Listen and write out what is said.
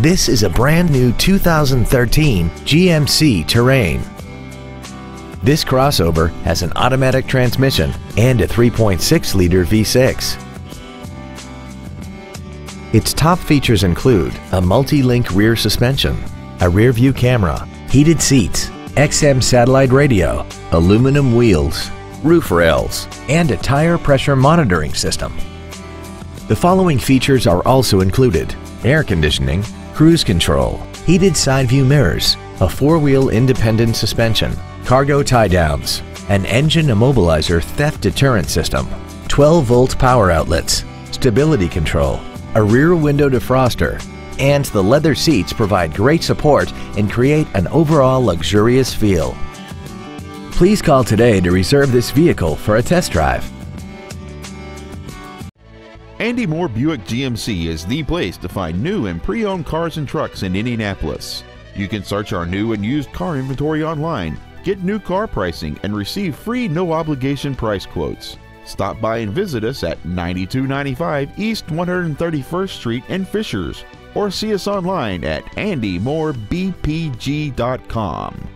This is a brand new 2013 GMC Terrain. This crossover has an automatic transmission and a 3.6-liter V6. Its top features include a multi-link rear suspension, a rear view camera, heated seats, XM satellite radio, aluminum wheels, roof rails, and a tire pressure monitoring system. The following features are also included. Air conditioning, cruise control, heated side view mirrors, a four-wheel independent suspension, cargo tie-downs, an engine immobilizer theft deterrent system, 12-volt power outlets, stability control, a rear window defroster, and the leather seats provide great support and create an overall luxurious feel. Please call today to reserve this vehicle for a test drive. Andy Mohr Buick GMC is the place to find new and pre owned cars and trucks in Indianapolis. You can search our new and used car inventory online, get new car pricing, and receive free no obligation price quotes. Stop by and visit us at 9295 East 131st Street in Fishers or see us online at andymohrbpg.com.